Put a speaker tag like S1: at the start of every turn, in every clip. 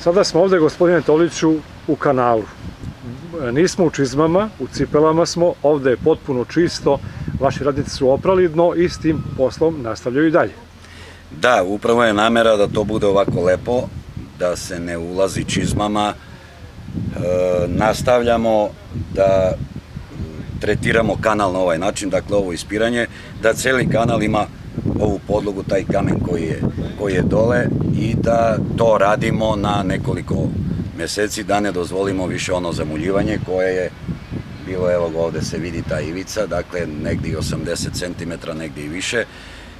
S1: Sada smo ovde, gospodine Toliću, u kanalu. Nismo u čizmama, u cipelama smo, ovde je potpuno čisto, vaši radnici su oprali dno i s tim poslom nastavljaju i dalje.
S2: Da, upravo je namera da to bude ovako lepo, da se ne ulazi čizmama. E, nastavljamo da tretiramo kanal na ovaj način, dakle ovo ispiranje, da celi kanal ima podlogu, taj kamen koji je, koji je dole i da to radimo na nekoliko meseci, da ne dozvolimo više ono zamuljivanje koje je bilo, evo ovde se vidi ta ivica, dakle negdje 80 cm, negdje i više.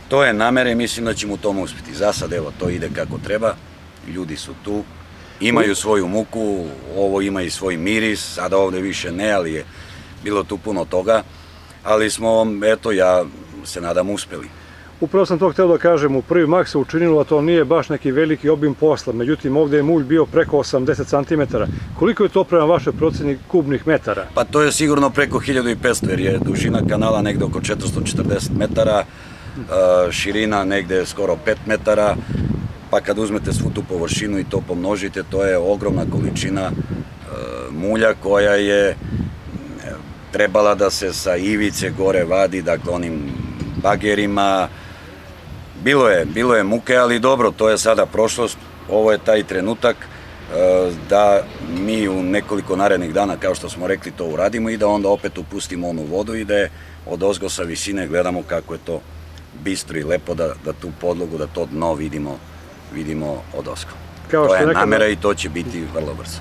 S2: To je namere, mislim da ćemo u tom uspeti. Za sad, evo, to ide kako treba, ljudi su tu, imaju svoju muku, ovo ima i svoj miris, sada ovde više ne, ali je bilo tu puno toga, ali smo, eto, ja se nadam, uspeli.
S1: Upravo sam to hteo da kažem, u prvi mak se učinilo, a to nije baš neki veliki obim posla, međutim ovde je mulj bio preko 80 cm. Koliko je to prema vašoj proceni kubnih metara?
S2: Pa to je sigurno preko 1500, jer je dužina kanala negde oko 440 metara, širina negde skoro 5 metara, pa kad uzmete svu tu površinu i to pomnožite, to je ogromna količina mulja koja je trebala da se sa ivice gore vadi, dakle onim bagerima, Bilo je, bilo je muke, ali dobro, to je sada prošlost, ovo je taj trenutak e, da mi u nekoliko narednih dana, kao što smo rekli, to uradimo i da onda opet upustimo onu vodu i da je od ozgo sa visine gledamo kako je to bistro i lepo da, da tu podlogu, da to dno vidimo, vidimo od ozgo. Kao to je namera i to će biti vrlo brzo.